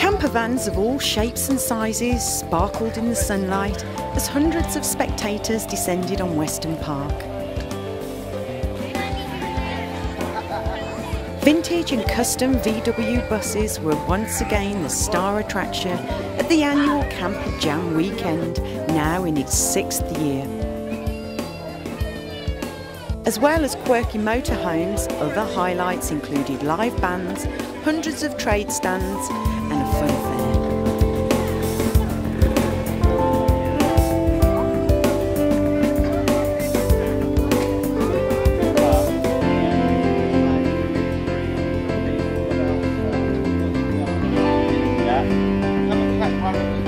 Camper vans of all shapes and sizes sparkled in the sunlight as hundreds of spectators descended on Weston Park. Vintage and custom VW buses were once again the star attraction at the annual Camper Jam weekend, now in its sixth year. As well as quirky motorhomes, other highlights included live bands, hundreds of trade stands fair. Yeah.